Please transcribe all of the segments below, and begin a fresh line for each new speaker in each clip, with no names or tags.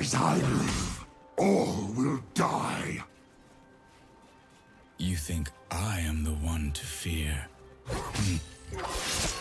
As I live, all will die.
You think I am the one to fear?
Hmm.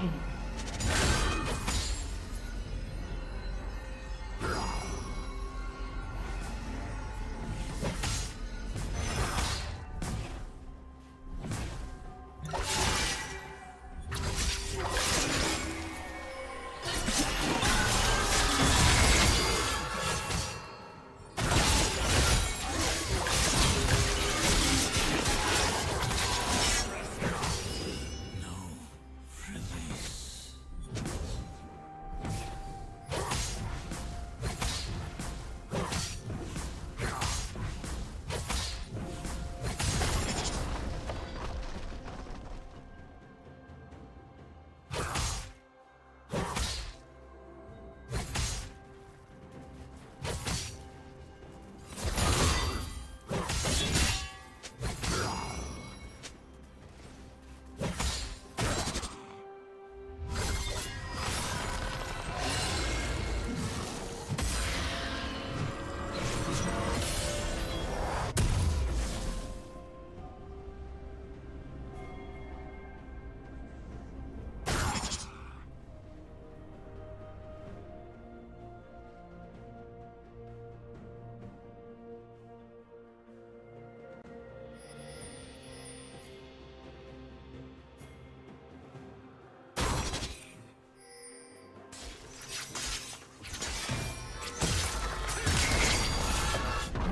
him.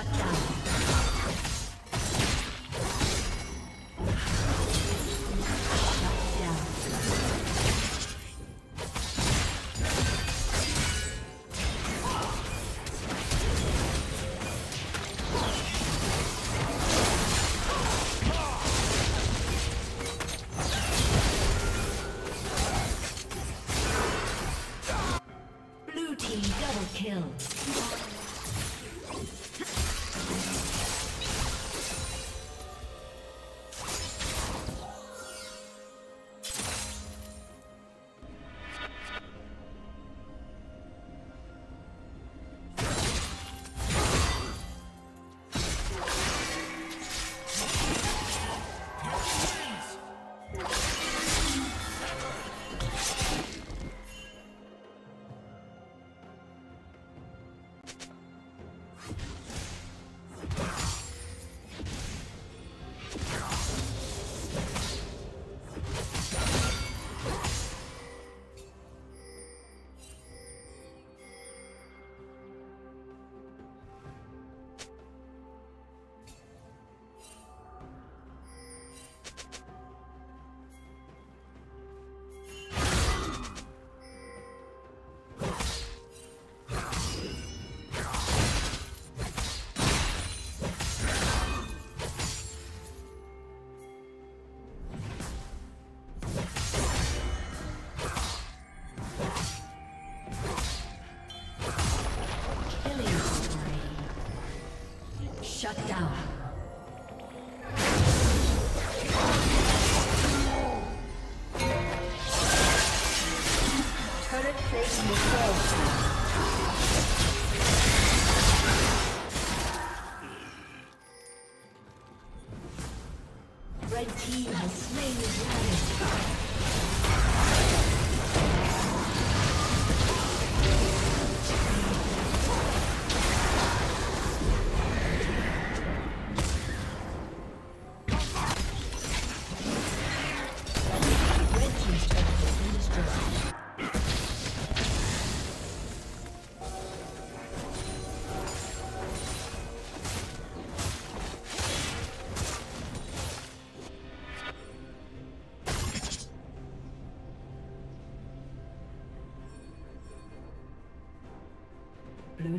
Shut down.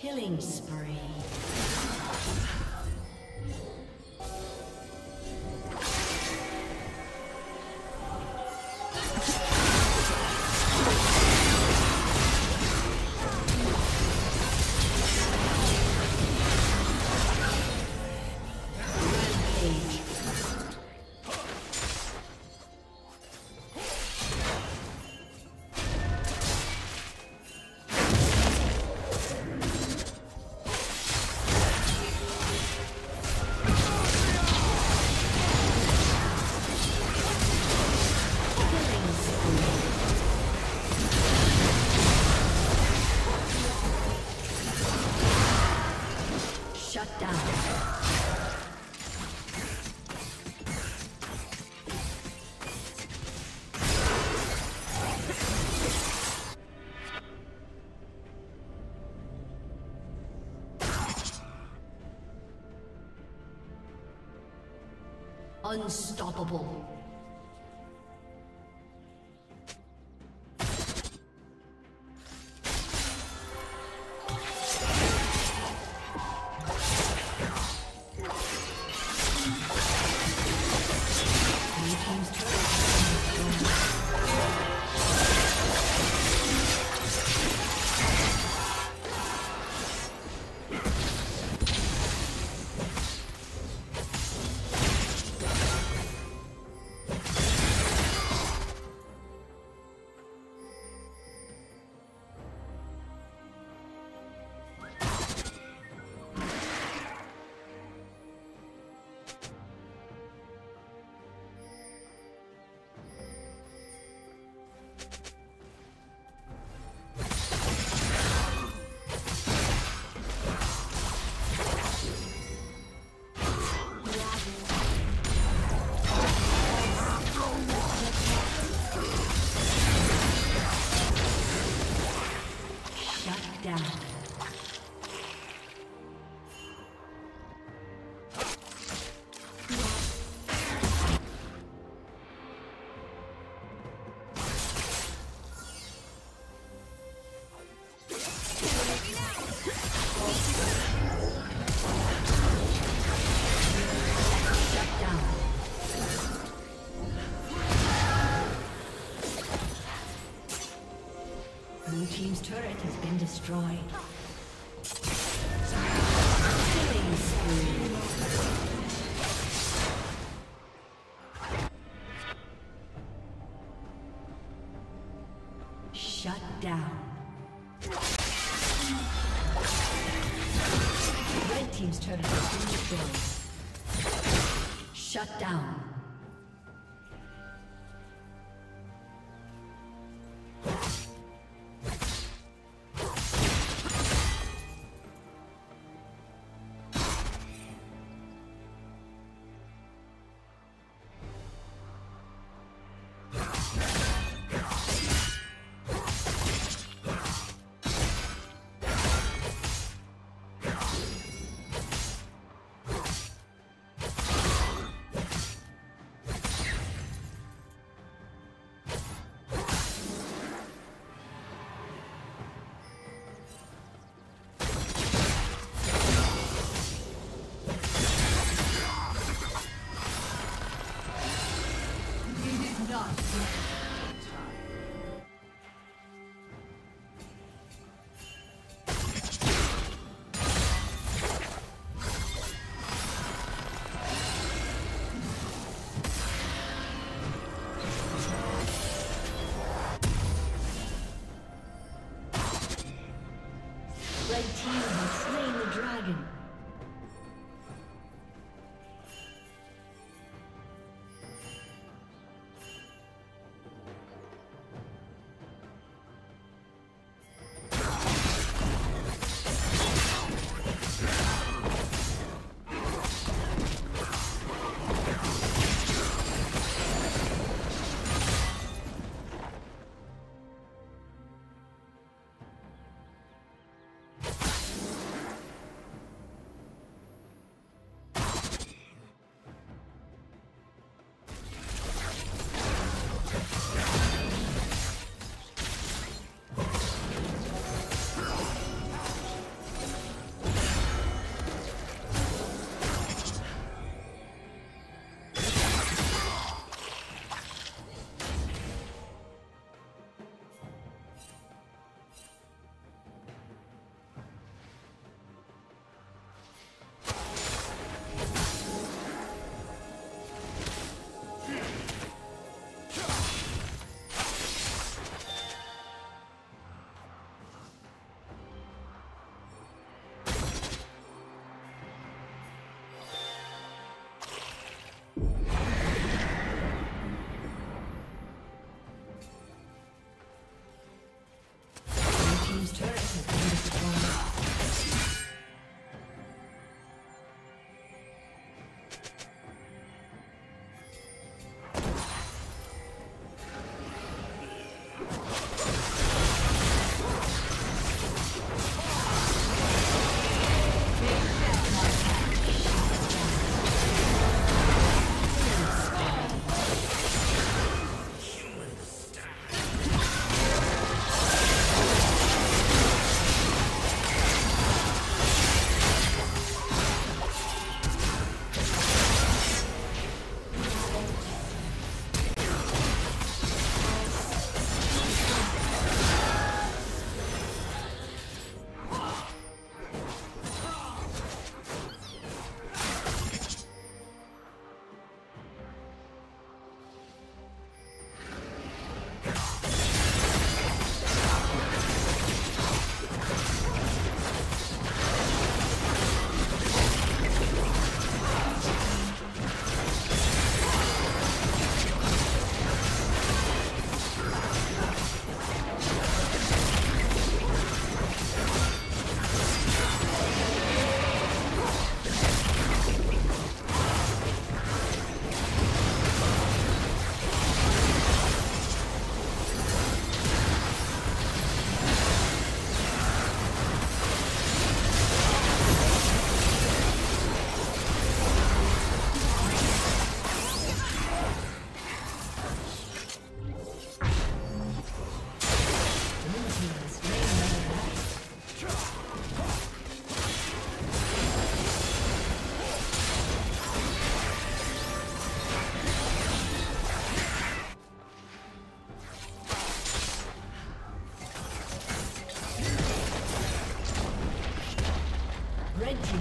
Killing spree. Unstoppable. Destroyed.